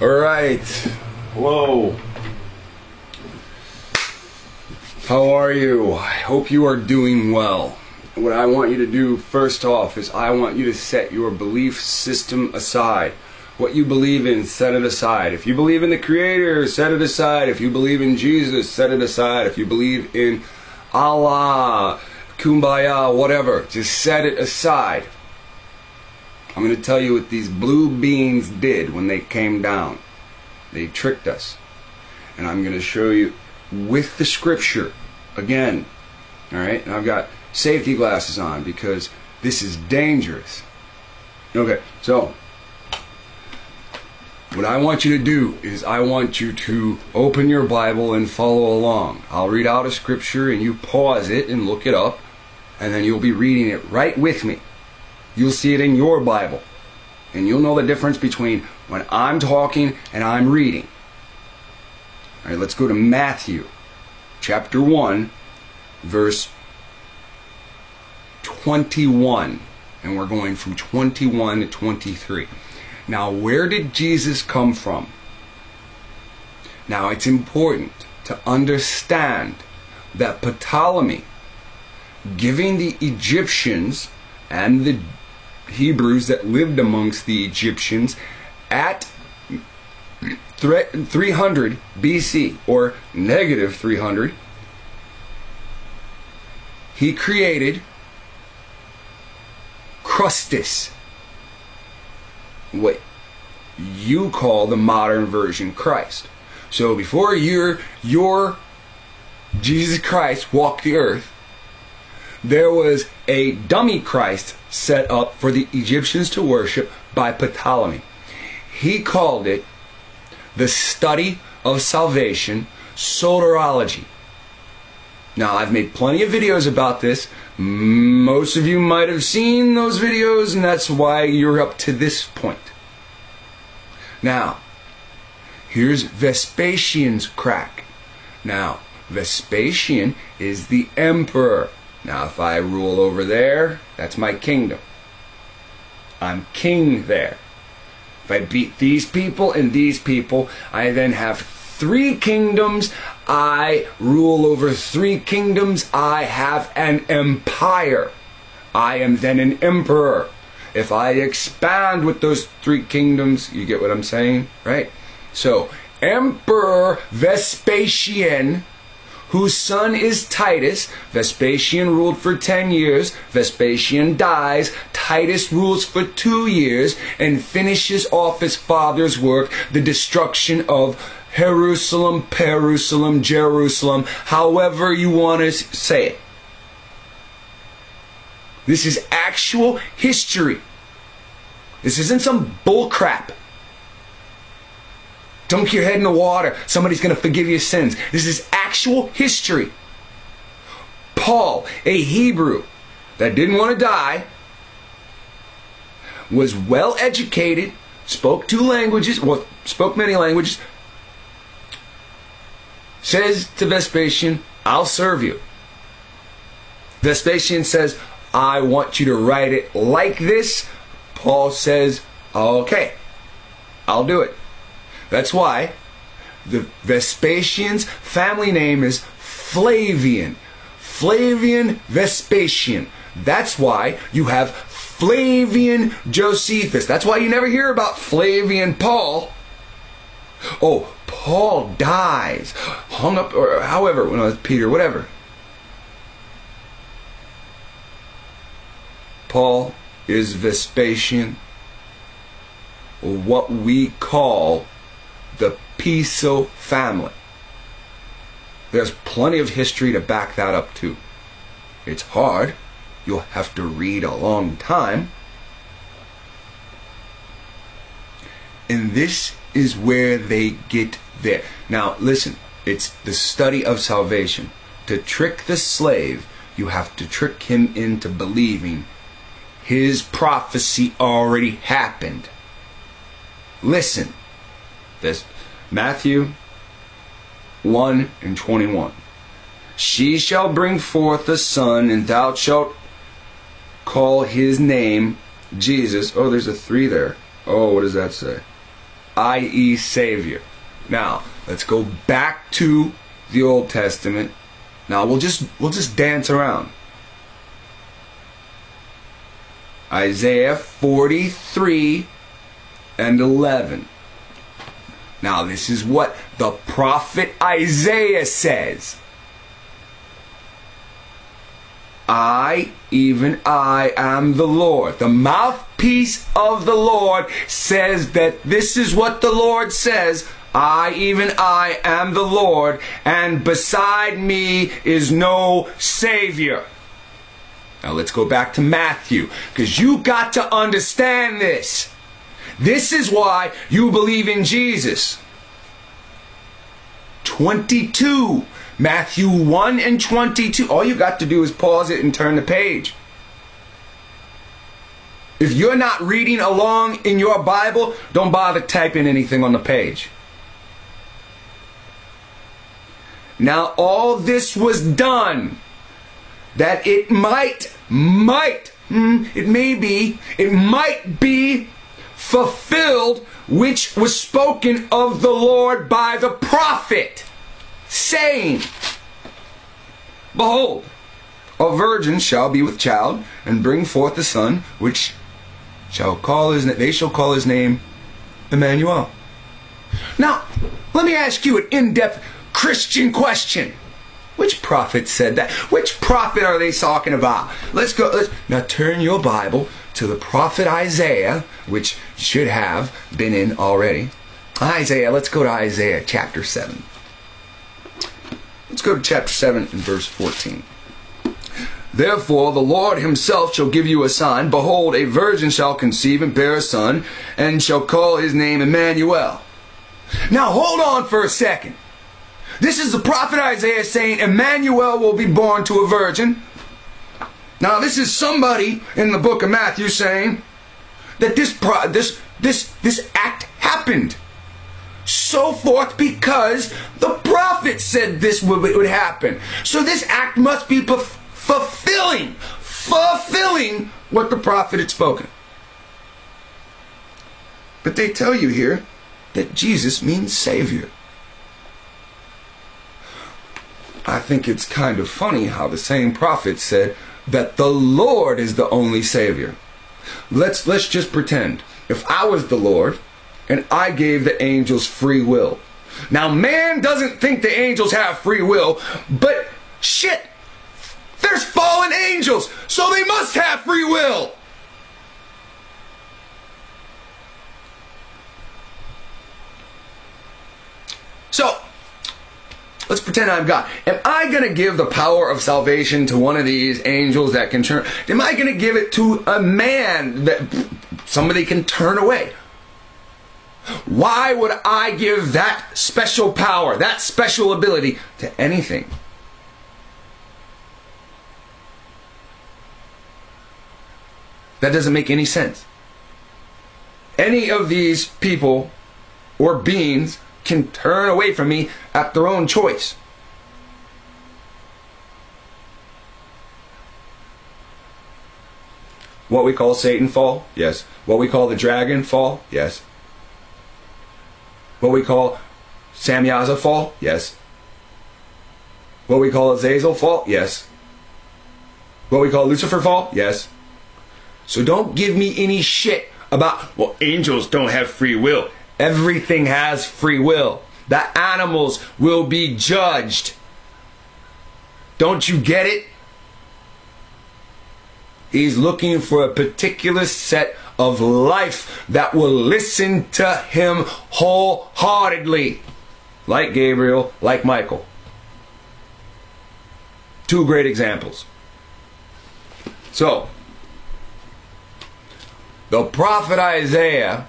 All right. Whoa. How are you? I hope you are doing well. What I want you to do first off is I want you to set your belief system aside. What you believe in, set it aside. If you believe in the Creator, set it aside. If you believe in Jesus, set it aside. If you believe in Allah, Kumbaya, whatever, just set it aside. I'm going to tell you what these blue beings did when they came down. They tricked us. And I'm going to show you with the scripture again. All right? And I've got safety glasses on because this is dangerous. Okay, so what I want you to do is I want you to open your Bible and follow along. I'll read out a scripture and you pause it and look it up, and then you'll be reading it right with me. You'll see it in your Bible. And you'll know the difference between when I'm talking and I'm reading. All right, let's go to Matthew chapter 1, verse 21. And we're going from 21 to 23. Now, where did Jesus come from? Now, it's important to understand that Ptolemy giving the Egyptians and the Hebrews that lived amongst the Egyptians at 300 BC or negative 300, he created Christus, what you call the modern version Christ. So before your your Jesus Christ walked the earth, there was a dummy Christ set up for the Egyptians to worship by Ptolemy. He called it the study of salvation, soteriology. Now, I've made plenty of videos about this. Most of you might have seen those videos, and that's why you're up to this point. Now, here's Vespasian's crack. Now, Vespasian is the emperor. Now, if I rule over there, that's my kingdom. I'm king there. If I beat these people and these people, I then have three kingdoms. I rule over three kingdoms. I have an empire. I am then an emperor. If I expand with those three kingdoms, you get what I'm saying? Right? So, Emperor Vespasian whose son is Titus. Vespasian ruled for 10 years. Vespasian dies. Titus rules for two years and finishes off his father's work, the destruction of Jerusalem, Jerusalem, Jerusalem, however you want to say it. This is actual history. This isn't some bullcrap. Dunk your head in the water. Somebody's going to forgive your sins. This is actual history. Paul, a Hebrew that didn't want to die, was well educated, spoke two languages, well, spoke many languages, says to Vespasian, I'll serve you. Vespasian says, I want you to write it like this. Paul says, okay, I'll do it. That's why the Vespasian's family name is Flavian. Flavian Vespasian. That's why you have Flavian Josephus. That's why you never hear about Flavian Paul. Oh, Paul dies, hung up, or however, when was Peter, whatever. Paul is Vespasian, what we call the Piso family. There's plenty of history to back that up too. It's hard. You'll have to read a long time. And this is where they get there. Now, listen, it's the study of salvation. To trick the slave, you have to trick him into believing his prophecy already happened. Listen, this Matthew 1 and 21. She shall bring forth a son, and thou shalt call his name Jesus. Oh, there's a three there. Oh, what does that say? i.e., Savior. Now, let's go back to the Old Testament. Now we'll just we'll just dance around. Isaiah 43 and 11. Now, this is what the prophet Isaiah says. I, even I, am the Lord. The mouthpiece of the Lord says that this is what the Lord says. I, even I, am the Lord, and beside me is no Savior. Now let's go back to Matthew, because you got to understand this. This is why you believe in Jesus. 22. Matthew 1 and 22. All you got to do is pause it and turn the page. If you're not reading along in your Bible, don't bother typing anything on the page. Now, all this was done that it might, might, mm, it may be, it might be fulfilled which was spoken of the Lord by the prophet, saying, Behold, a virgin shall be with child, and bring forth a son, which shall call his they shall call his name Emmanuel. Now, let me ask you an in-depth Christian question. Which prophet said that? Which prophet are they talking about? Let's go. Let's, now turn your Bible to the prophet Isaiah, which should have been in already. Isaiah, let's go to Isaiah chapter 7. Let's go to chapter 7 and verse 14. Therefore, the Lord himself shall give you a sign. Behold, a virgin shall conceive and bear a son, and shall call his name Emmanuel. Now, hold on for a second. This is the prophet Isaiah saying Emmanuel will be born to a virgin. Now, this is somebody in the book of Matthew saying that this this this this act happened. So forth because the prophet said this would, would happen. So this act must be fulfilling, fulfilling what the prophet had spoken. But they tell you here that Jesus means Savior. I think it's kind of funny how the same prophet said that the Lord is the only Savior. Let's let's just pretend if I was the Lord and I gave the angels free will. Now man doesn't think the angels have free will, but shit, there's fallen angels, so they must have free will. So, Let's pretend I'm God. Am I going to give the power of salvation to one of these angels that can turn? Am I going to give it to a man that somebody can turn away? Why would I give that special power, that special ability to anything? That doesn't make any sense. Any of these people or beings can turn away from me at their own choice. What we call Satan fall? Yes. What we call the dragon fall? Yes. What we call Samyaza fall? Yes. What we call Azazel fall? Yes. What we call Lucifer fall? Yes. So don't give me any shit about, well, angels don't have free will. Everything has free will. The animals will be judged. Don't you get it? He's looking for a particular set of life that will listen to him wholeheartedly. Like Gabriel, like Michael. Two great examples. So, the prophet Isaiah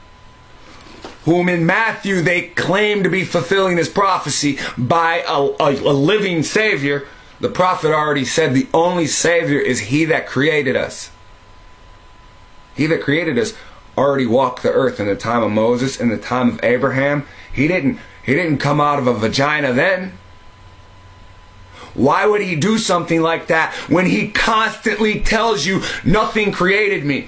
whom in Matthew they claim to be fulfilling this prophecy by a, a, a, living Savior, the prophet already said the only Savior is He that created us. He that created us already walked the earth in the time of Moses, in the time of Abraham. He didn't, he didn't come out of a vagina then. Why would he do something like that when he constantly tells you nothing created me?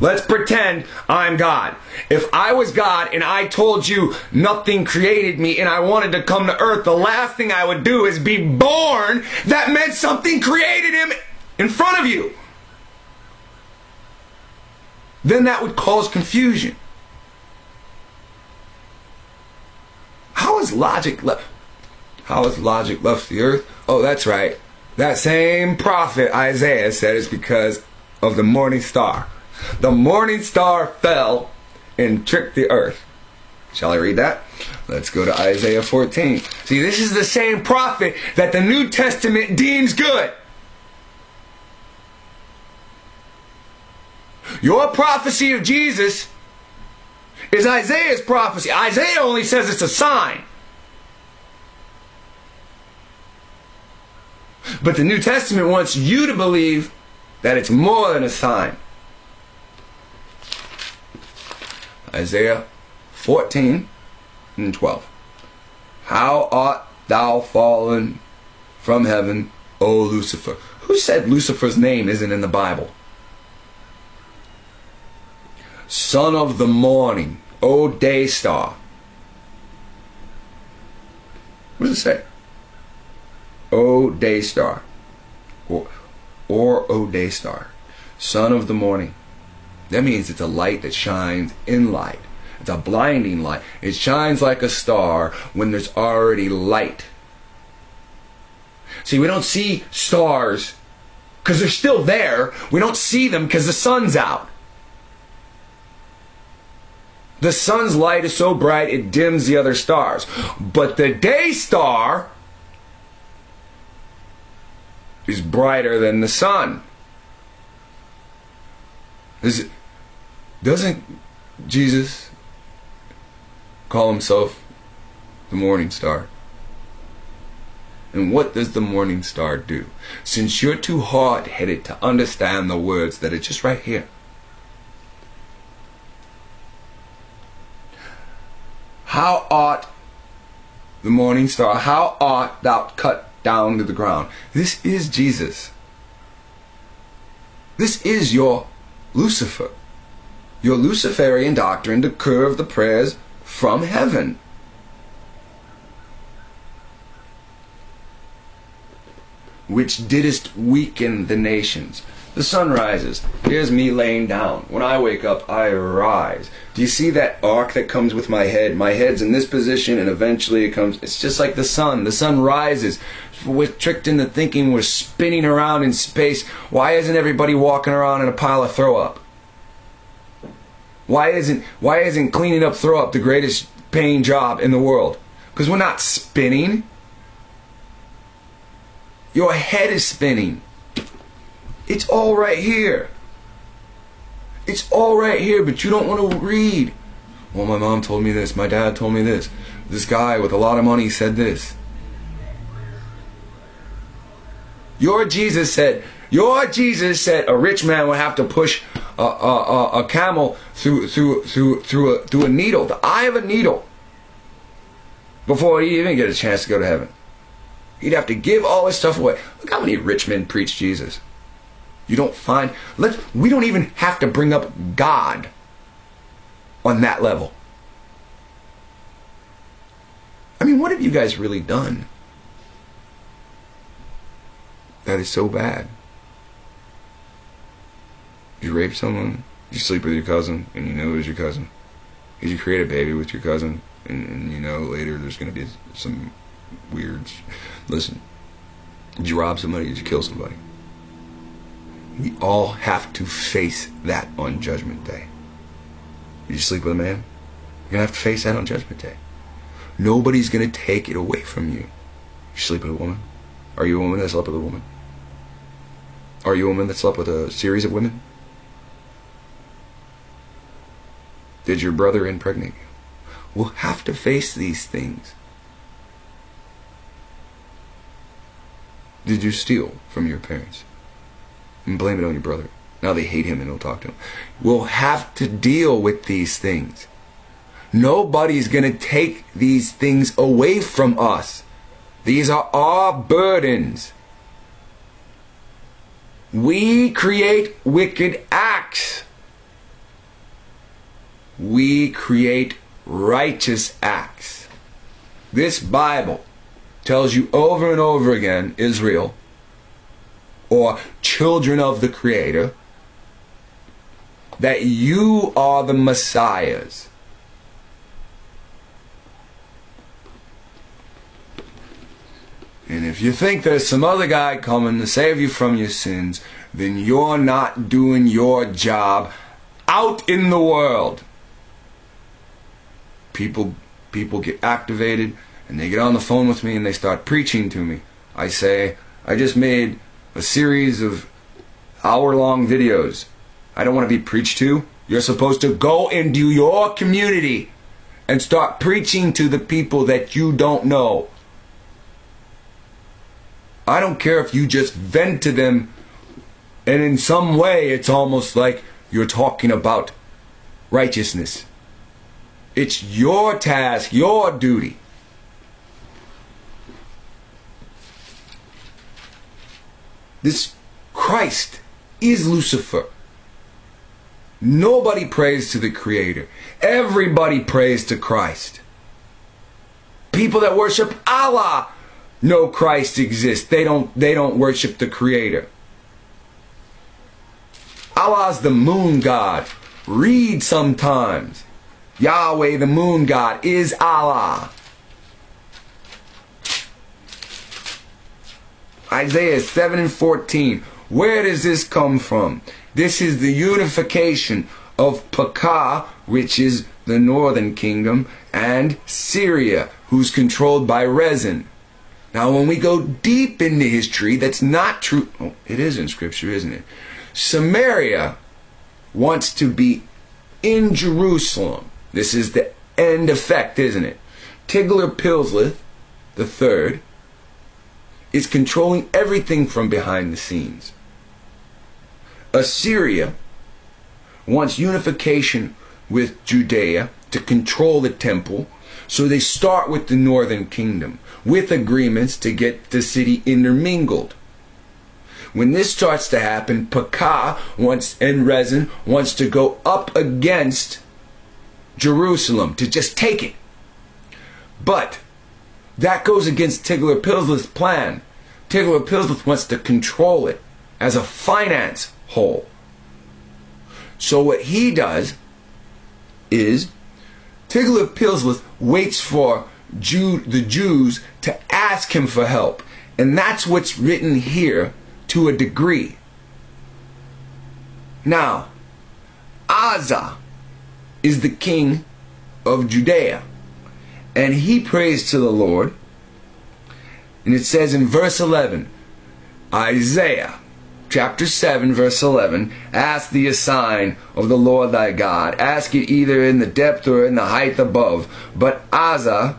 Let's pretend I'm God. If I was God and I told you nothing created me and I wanted to come to earth, the last thing I would do is be born. That meant something created him in front of you. Then that would cause confusion. How is logic left? How is logic left the earth? Oh, that's right. That same prophet Isaiah said it's because of the morning star. The morning star fell and tricked the earth. Shall I read that? Let's go to Isaiah 14. See, this is the same prophet that the New Testament deems good. Your prophecy of Jesus is Isaiah's prophecy. Isaiah only says it's a sign. But the New Testament wants you to believe that it's more than a sign. Isaiah 14 and 12. How art thou fallen from heaven, O Lucifer? Who said Lucifer's name isn't in the Bible? Son of the morning, O day star. What does it say? O day star. Or, or O day star. Son of the morning. That means it's a light that shines in light. It's a blinding light. It shines like a star when there's already light. See, we don't see stars because they're still there. We don't see them because the sun's out. The sun's light is so bright it dims the other stars. But the day star is brighter than the sun. Is doesn't Jesus call himself the morning star? And what does the morning star do? Since you're too hard headed to understand the words that are just right here. How art the morning star, how art thou cut down to the ground? This is Jesus. This is your Lucifer your Luciferian doctrine to curve the prayers from heaven. Which didst weaken the nations. The sun rises. Here's me laying down. When I wake up, I rise. Do you see that arc that comes with my head? My head's in this position, and eventually it comes. It's just like the sun. The sun rises. We're tricked into thinking we're spinning around in space. Why isn't everybody walking around in a pile of throw up? Why isn't why isn't cleaning up throw up the greatest paying job in the world? Because we're not spinning. Your head is spinning. It's all right here. It's all right here, but you don't want to read. Well, my mom told me this. My dad told me this. This guy with a lot of money said this. Your Jesus said, your Jesus said a rich man would have to push a, a, a, camel through through through through a, through a needle, the eye of a needle, before he even get a chance to go to heaven. He'd have to give all his stuff away. Look how many rich men preach Jesus. You don't find let we don't even have to bring up God on that level. I mean, what have you guys really done? That is so bad you rape someone, you sleep with your cousin, and you know it was your cousin. Did you create a baby with your cousin, and, and you know later there's going to be some weirds. Listen, did you rob somebody? Did you kill somebody? We all have to face that on Judgment Day. Did you sleep with a man? You're going to have to face that on Judgment Day. Nobody's going to take it away from you. You sleep with a woman? Are you a woman that slept with a woman? Are you a woman that slept with a series of women? Did your brother impregnate you? We'll have to face these things. Did you steal from your parents? And blame it on your brother. Now they hate him and don't talk to him. We'll have to deal with these things. Nobody's going to take these things away from us. These are our burdens. We create wicked acts. We create righteous acts. This Bible tells you over and over again, Israel, or children of the Creator, that you are the Messiahs. And if you think there's some other guy coming to save you from your sins, then you're not doing your job out in the world. People people get activated and they get on the phone with me and they start preaching to me. I say, I just made a series of hour long videos. I don't want to be preached to. You're supposed to go into your community and start preaching to the people that you don't know. I don't care if you just vent to them and in some way it's almost like you're talking about righteousness. It's your task, your duty. This Christ is Lucifer. Nobody prays to the Creator. Everybody prays to Christ. People that worship Allah know Christ exists. They don't they don't worship the creator. Allah's the moon god. Read sometimes. Yahweh the moon god is Allah. Isaiah 7 and 14. Where does this come from? This is the unification of Pekah, which is the northern kingdom, and Syria, who's controlled by Rezin. Now, when we go deep into history, that's not true. Oh, it is in Scripture, isn't it? Samaria wants to be in Jerusalem. This is the end effect, isn't it? Tiglath-Pileser the third is controlling everything from behind the scenes. Assyria wants unification with Judea to control the temple, so they start with the northern kingdom with agreements to get the city intermingled. When this starts to happen, Pekah wants and Rezin wants to go up against Jerusalem to just take it. But that goes against Tiglath-Pileser's plan. Tiglath-Pileser wants to control it as a finance whole. So what he does is Tiglath-Pileser waits for Jew, the Jews to ask him for help. And that's what's written here to a degree. Now, Asa is the king of Judea. And he prays to the Lord. And it says in verse 11, Isaiah chapter 7, verse 11 Ask thee a sign of the Lord thy God. Ask it either in the depth or in the height above. But Asa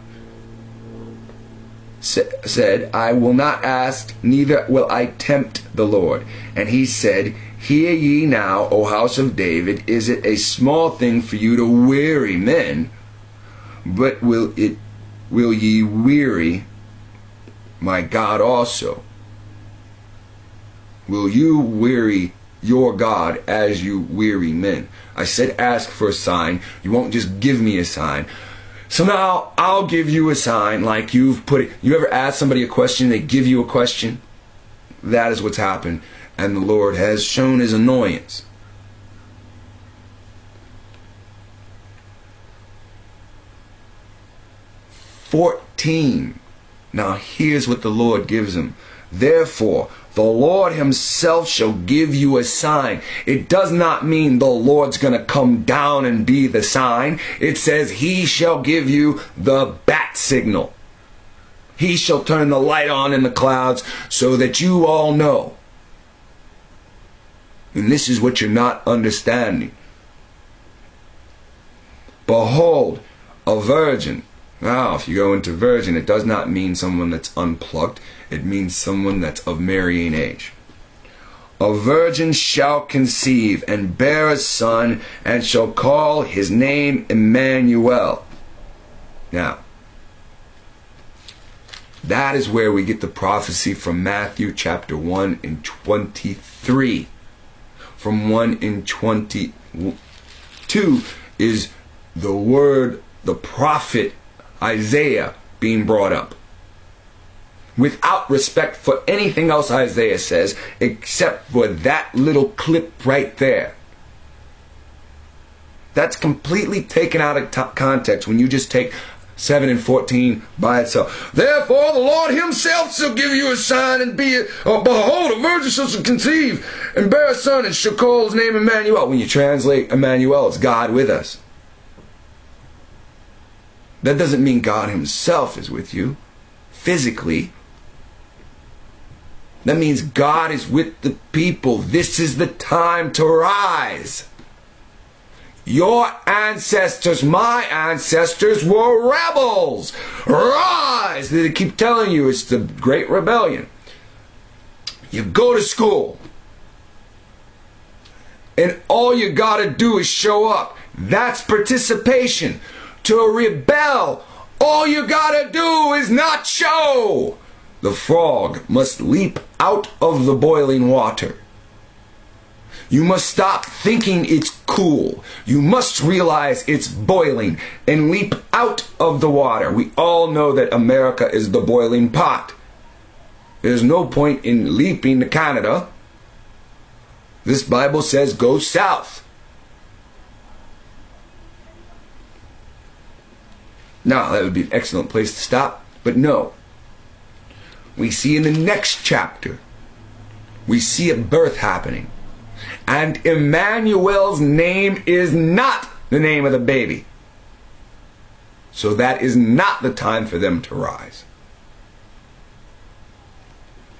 said, I will not ask, neither will I tempt the Lord. And he said, Hear ye now, O house of David, is it a small thing for you to weary men? But will it will ye weary my God also? Will you weary your God as you weary men? I said ask for a sign. You won't just give me a sign. So now I'll give you a sign like you've put it. You ever ask somebody a question, they give you a question? That is what's happened. And the Lord has shown his annoyance. Fourteen. Now here's what the Lord gives him. Therefore, the Lord Himself shall give you a sign. It does not mean the Lord's going to come down and be the sign. It says He shall give you the bat signal. He shall turn the light on in the clouds so that you all know. And this is what you're not understanding. Behold, a virgin now, if you go into virgin, it does not mean someone that's unplugged. It means someone that's of marrying age. A virgin shall conceive and bear a son, and shall call his name Emmanuel. Now, that is where we get the prophecy from Matthew chapter 1 and 23. From 1 in 22 is the word, the prophet Isaiah being brought up. Without respect for anything else Isaiah says, except for that little clip right there. That's completely taken out of context when you just take 7 and 14 by itself. Therefore, the Lord himself shall give you a sign and be behold, a virgin shall conceive and bear a son and shall call his name Emmanuel. When you translate Emmanuel, it's God with us. That doesn't mean God himself is with you physically. That means God is with the people. This is the time to rise. Your ancestors, my ancestors, were rebels. Rise! They keep telling you it's the Great Rebellion. You go to school, and all you gotta do is show up. That's participation. To rebel, all you gotta do is not show. The frog must leap out of the boiling water. You must stop thinking it's cool. You must realize it's boiling and leap out of the water. We all know that America is the boiling pot. There's no point in leaping to Canada. This Bible says go south. Now, that would be an excellent place to stop, but no. We see in the next chapter, we see a birth happening. And Emmanuel's name is not the name of the baby. So that is not the time for them to rise.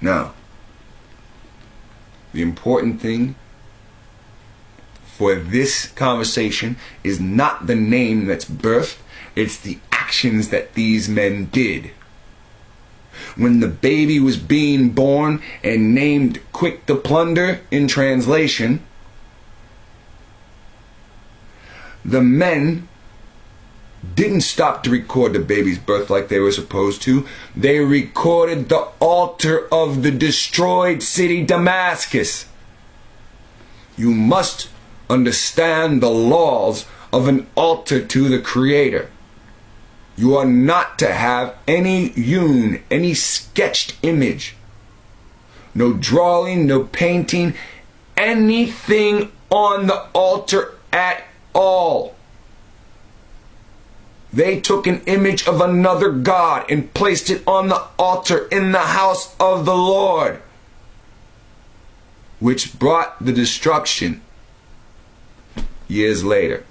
Now, the important thing for this conversation is not the name that's birthed, it's the actions that these men did when the baby was being born and named Quick to Plunder in translation, the men didn't stop to record the baby's birth like they were supposed to. They recorded the altar of the destroyed city Damascus. You must understand the laws of an altar to the Creator. You are not to have any hewn, any sketched image. No drawing, no painting, anything on the altar at all. They took an image of another God and placed it on the altar in the house of the Lord, which brought the destruction years later.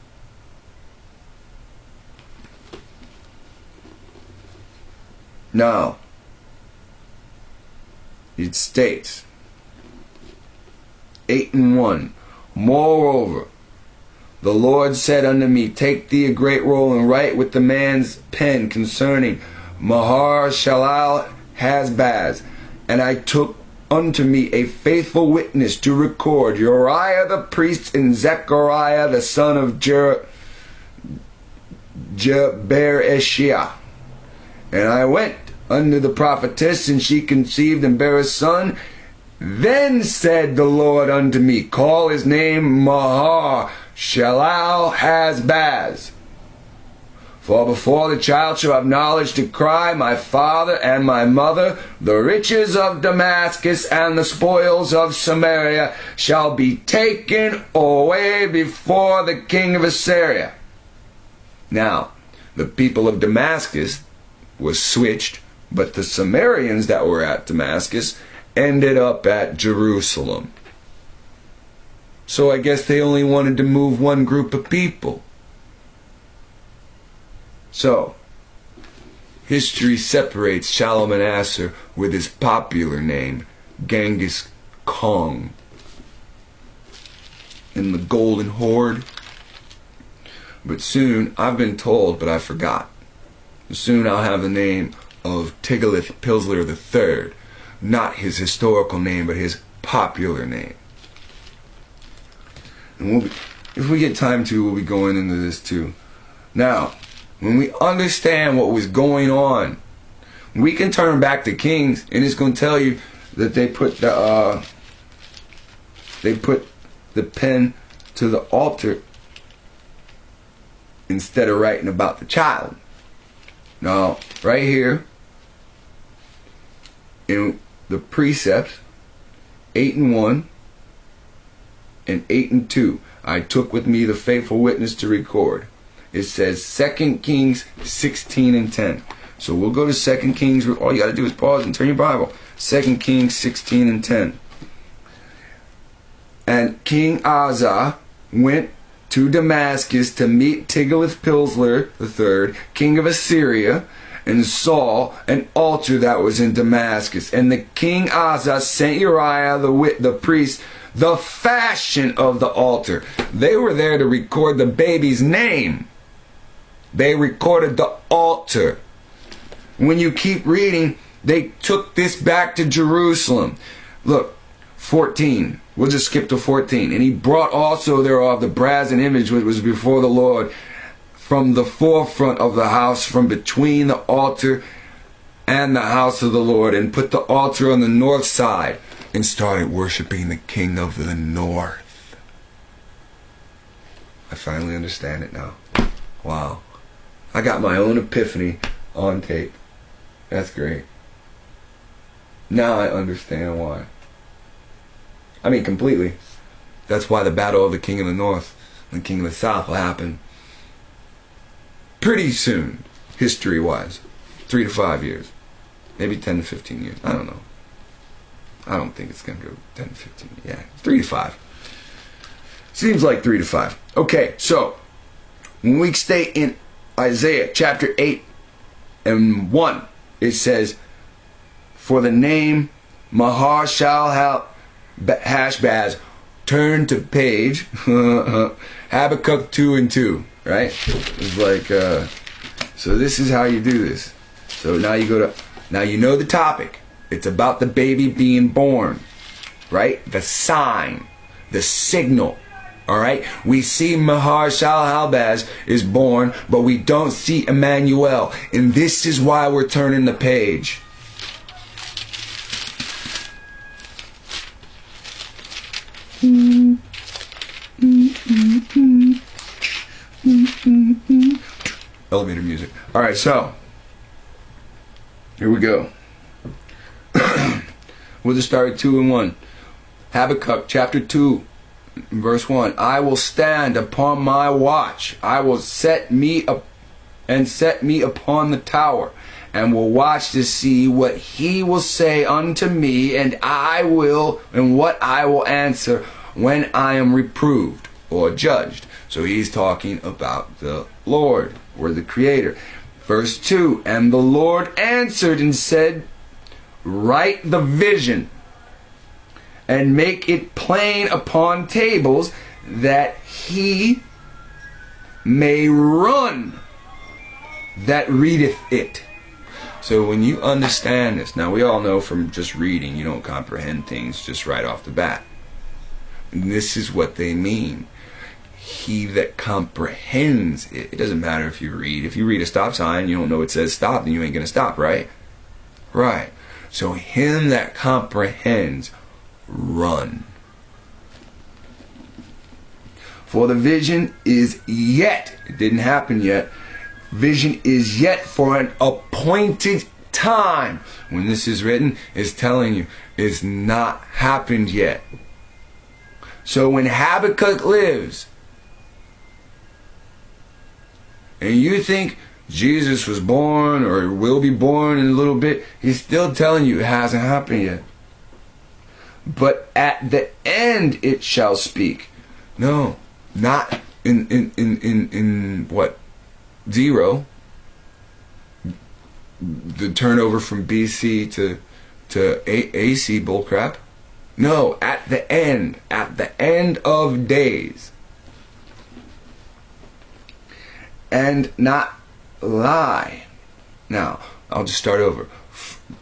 No. It states 8 and 1. Moreover, the Lord said unto me, Take thee a great roll and write with the man's pen concerning Mahar Shalal Hasbaz. And I took unto me a faithful witness to record Uriah the priest and Zechariah the son of Jer- Jebereshia. And I went unto the prophetess, and she conceived and bare a son. Then said the Lord unto me, Call his name Mahar Shalal Hasbaz. For before the child shall have knowledge to cry, My father and my mother, the riches of Damascus and the spoils of Samaria shall be taken away before the king of Assyria. Now, the people of Damascus was switched but the Samaritans that were at Damascus ended up at Jerusalem. So I guess they only wanted to move one group of people. So, history separates Shalmaneser with his popular name, Genghis Khan. In the Golden Horde. But soon, I've been told, but I forgot. Soon I'll have the name of Tiglath-Pileser III, not his historical name, but his popular name. And we'll be, if we get time to, we'll be going into this too. Now, when we understand what was going on, we can turn back to Kings, and it's going to tell you that they put the uh, they put the pen to the altar instead of writing about the child. Now, right here in the precepts, 8 and 1 and 8 and 2, I took with me the faithful witness to record. It says 2 Kings 16 and 10. So we'll go to 2 Kings. All you got to do is pause and turn your Bible. 2 Kings 16 and 10. And King Asa went to Damascus to meet Tiglath-Pileser III, king of Assyria, and saw an altar that was in Damascus. And the king Asa sent Uriah the, the priest the fashion of the altar. They were there to record the baby's name. They recorded the altar. When you keep reading, they took this back to Jerusalem. Look, 14. We'll just skip to 14. And he brought also thereof the brazen image which was before the Lord from the forefront of the house, from between the altar and the house of the Lord, and put the altar on the north side, and started worshiping the king of the north. I finally understand it now. Wow. I got my own epiphany on tape. That's great. Now I understand why. I mean, completely. That's why the battle of the king of the north and the king of the south will happen pretty soon, history wise. Three to five years. Maybe 10 to 15 years. I don't know. I don't think it's going to go 10 to 15. Yeah, three to five. Seems like three to five. Okay, so when we stay in Isaiah chapter 8 and 1, it says, For the name Mahar shall have Hashbaz turn to page Habakkuk 2 and 2, right? It's like, uh, so this is how you do this. So now you go to, now you know the topic. It's about the baby being born, right? The sign, the signal. All right, we see Mahar Shalhalbaz is born, but we don't see Emmanuel, and this is why we're turning the page. Elevator music. All right, so here we go. we'll just start at 2 and 1. Habakkuk chapter 2, verse 1. I will stand upon my watch. I will set me up and set me upon the tower and will watch to see what he will say unto me and I will and what I will answer when I am reproved or judged. So he's talking about the Lord or the creator. Verse 2 And the Lord answered and said, Write the vision and make it plain upon tables that he may run that readeth it. So when you understand this, now we all know from just reading, you don't comprehend things just right off the bat. And this is what they mean. He that comprehends it. It doesn't matter if you read. If you read a stop sign, you don't know it says stop, then you ain't going to stop, right? Right. So him that comprehends, run. For the vision is yet, it didn't happen yet, vision is yet for an appointed time. When this is written, it's telling you it's not happened yet. So when Habakkuk lives, and you think Jesus was born or will be born in a little bit, he's still telling you it hasn't happened yet. But at the end it shall speak. No, not in in in in, in what zero. The turnover from BC to to A- AC bullcrap. No, at the end, at the end of days. And not lie. Now, I'll just start over.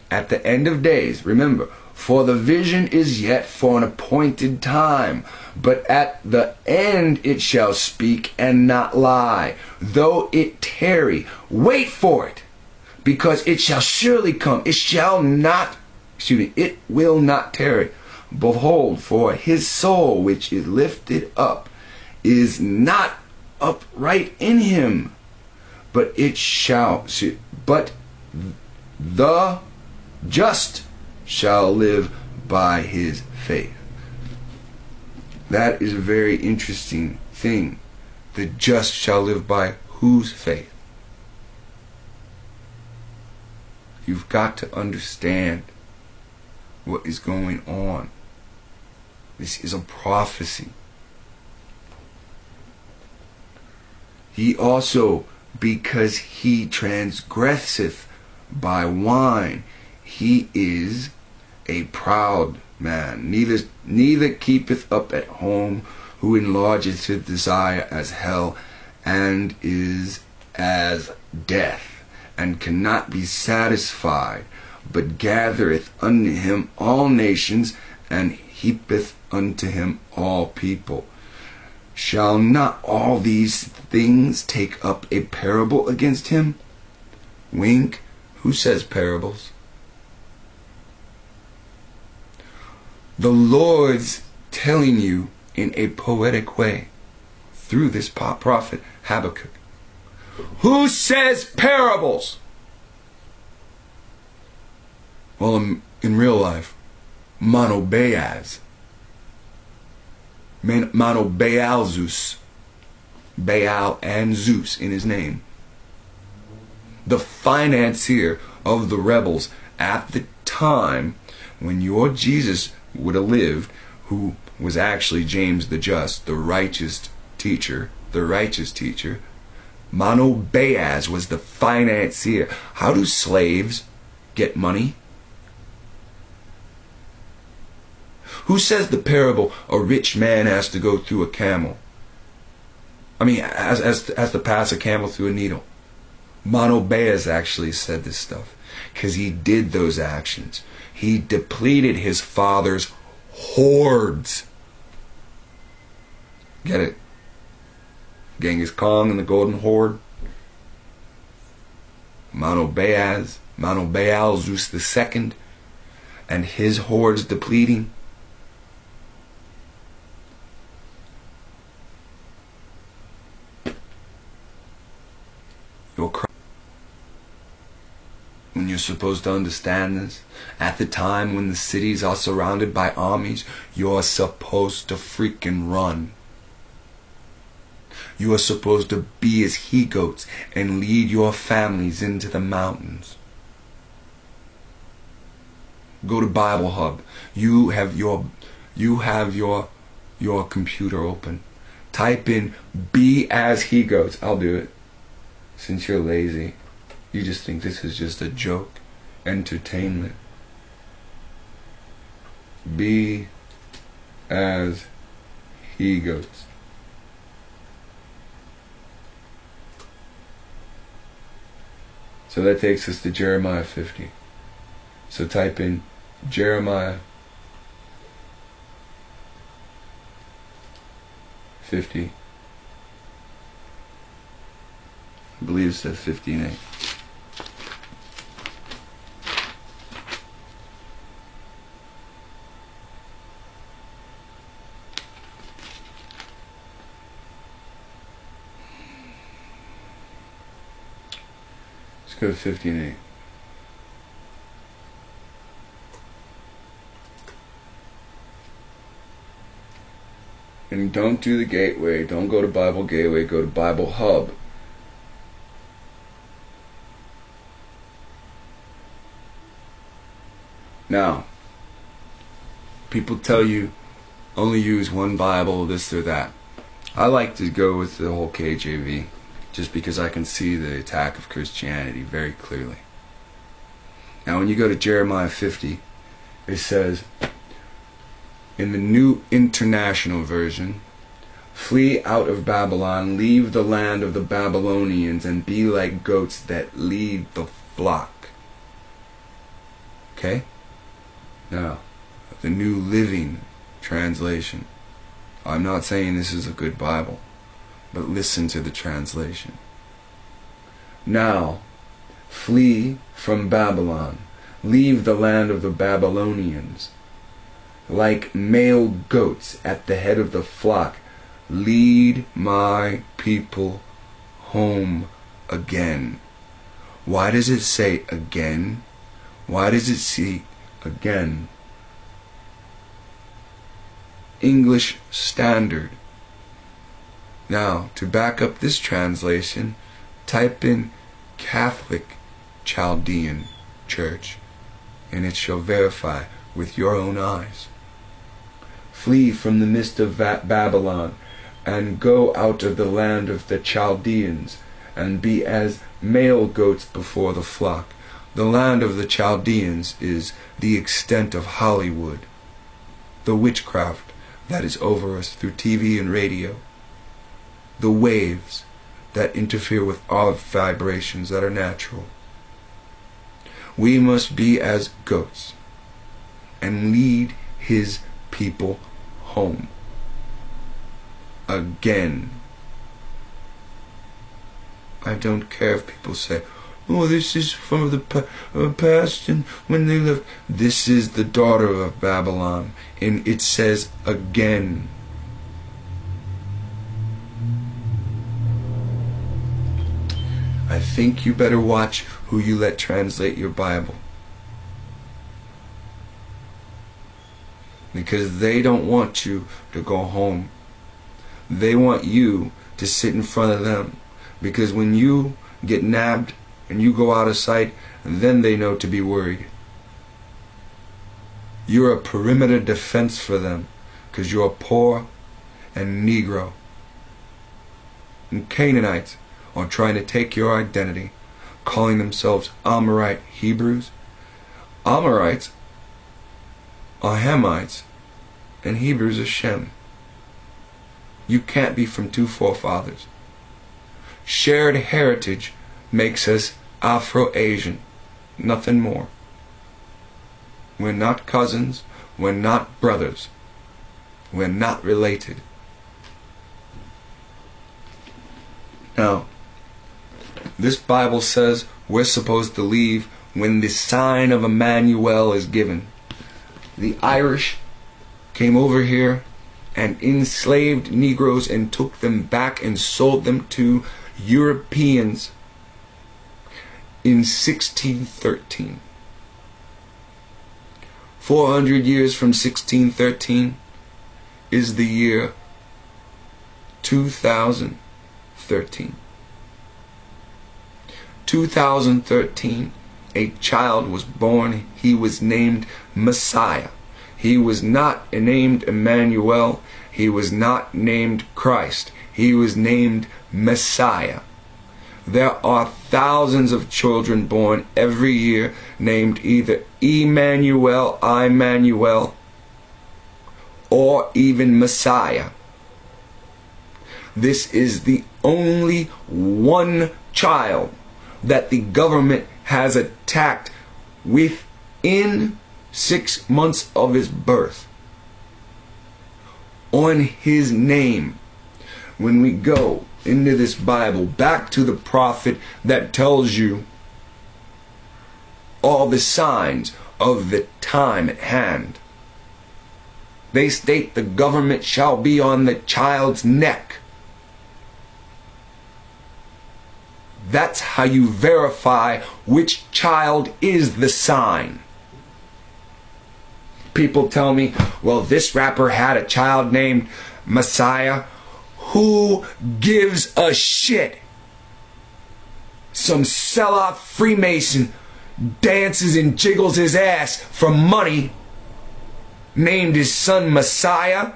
At the end of days, remember, for the vision is yet for an appointed time, but at the end it shall speak and not lie. Though it tarry, wait for it, because it shall surely come. It shall not, excuse me, it will not tarry. Behold, for his soul which is lifted up is not upright in him, but it shall, but the just shall live by his faith. That is a very interesting thing. The just shall live by whose faith? You've got to understand what is going on. This is a prophecy. He also, because he transgresseth by wine, he is a proud man, neither neither keepeth up at home, who enlargeth his desire as hell, and is as death, and cannot be satisfied, but gathereth unto him all nations, and heapeth unto him all people. Shall not all these things take up a parable against him? Wink, who says parables? The Lord's telling you in a poetic way through this prophet Habakkuk. Who says parables? Well, in, in real life, Monobaaz. Mono Zeus. Baal and Zeus in his name. The financier of the rebels at the time when your Jesus would have lived, who was actually James the Just, the righteous teacher, the righteous teacher. Mano Monobaaz was the financier. How do slaves get money? Who says the parable a rich man has to go through a camel? I mean, as, as, as to pass a camel through a needle. Monobaaz actually said this stuff because he did those actions. He depleted his father's hordes. Get it? Genghis Khan and the Golden Horde. Monobaaz, Monobaal, Zeus II, and his hordes depleting. When you're supposed to understand this. At the time when the cities are surrounded by armies, you're supposed to freaking run. You are supposed to be as he goats and lead your families into the mountains. Go to Bible Hub. You have your you have your your computer open. Type in be as he goats. I'll do it. Since you're lazy. You just think this is just a joke, entertainment. Be as he goes. So that takes us to Jeremiah 50. So type in Jeremiah 50. I believe it says 15.8. Let's go to 15.8. And don't do the gateway. Don't go to Bible Gateway. Go to Bible Hub. Now, people tell you only use one Bible, this or that. I like to go with the whole KJV just because I can see the attack of Christianity very clearly. Now, when you go to Jeremiah 50, it says, in the New International Version, Flee out of Babylon, leave the land of the Babylonians, and be like goats that lead the flock. Okay? Now, the New Living Translation. I'm not saying this is a good Bible but listen to the translation. Now, flee from Babylon, leave the land of the Babylonians. Like male goats at the head of the flock, lead my people home again. Why does it say again? Why does it say again? English Standard. Now, to back up this translation, type in Catholic Chaldean Church, and it shall verify with your own eyes. Flee from the midst of Babylon, and go out of the land of the Chaldeans, and be as male goats before the flock. The land of the Chaldeans is the extent of Hollywood, the witchcraft that is over us through TV and radio, the waves that interfere with our vibrations that are natural. We must be as goats and lead his people home again. I don't care if people say, oh, this is from the uh, past and when they left. This is the daughter of Babylon. And it says again. I think you better watch who you let translate your Bible. Because they don't want you to go home. They want you to sit in front of them. Because when you get nabbed and you go out of sight, then they know to be worried. You're a perimeter defense for them because you're poor and Negro. And Canaanites are trying to take your identity, calling themselves Amorite Hebrews. Amorites are Hamites, and Hebrews are Shem. You can't be from two forefathers. Shared heritage makes us Afro Asian, nothing more. We're not cousins, we're not brothers, we're not related. Now, this Bible says we're supposed to leave when the sign of Emmanuel is given. The Irish came over here and enslaved Negroes and took them back and sold them to Europeans in 1613. 400 years from 1613 is the year 2013. 2013, a child was born. He was named Messiah. He was not named Emmanuel. He was not named Christ. He was named Messiah. There are thousands of children born every year named either Emmanuel, Immanuel, or even Messiah. This is the only one child that the government has attacked within six months of his birth on his name. When we go into this Bible, back to the prophet that tells you all the signs of the time at hand. They state the government shall be on the child's neck. That's how you verify which child is the sign people tell me, well, this rapper had a child named Messiah. Who gives a shit? Some sellout Freemason dances and jiggles his ass for money, named his son Messiah.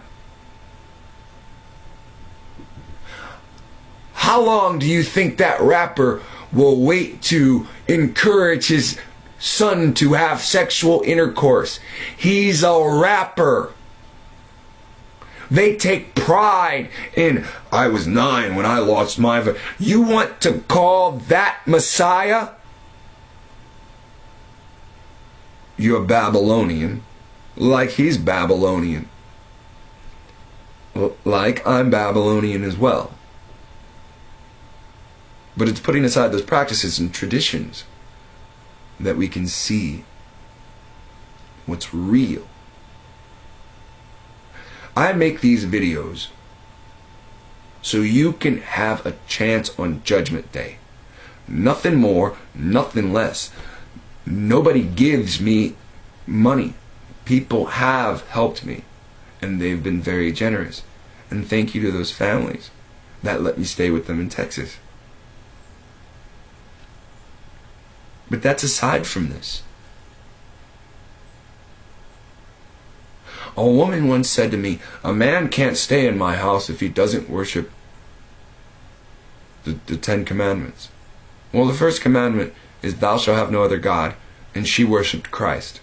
How long do you think that rapper will wait to encourage his son to have sexual intercourse. He's a rapper. They take pride in, I was nine when I lost my. You want to call that Messiah? You're Babylonian, like he's Babylonian. Like I'm Babylonian as well. But it's putting aside those practices and traditions that we can see what's real. I make these videos so you can have a chance on Judgment Day. Nothing more, nothing less. Nobody gives me money. People have helped me, and they've been very generous. And thank you to those families that let me stay with them in Texas. But that's aside from this. A woman once said to me, A man can't stay in my house if he doesn't worship the, the Ten Commandments. Well, the first commandment is, Thou shalt have no other God, and she worshiped Christ.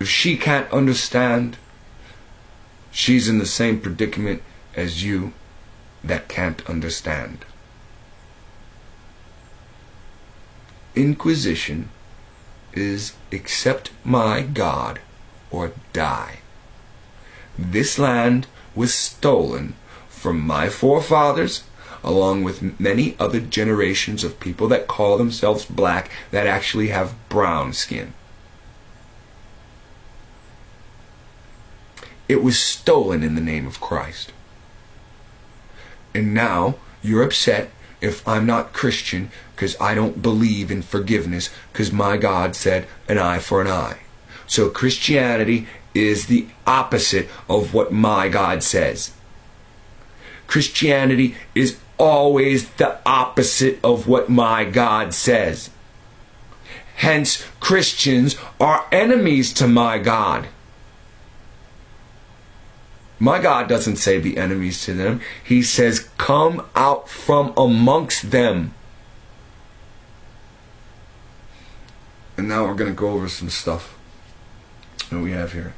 If she can't understand, she's in the same predicament as you that can't understand. Inquisition is accept my God or die. This land was stolen from my forefathers, along with many other generations of people that call themselves black that actually have brown skin. It was stolen in the name of Christ. And now you're upset if I'm not Christian because I don't believe in forgiveness because my God said an eye for an eye. So Christianity is the opposite of what my God says. Christianity is always the opposite of what my God says. Hence, Christians are enemies to my God. My God doesn't say be enemies to them. He says, come out from amongst them. And now we're going to go over some stuff that we have here.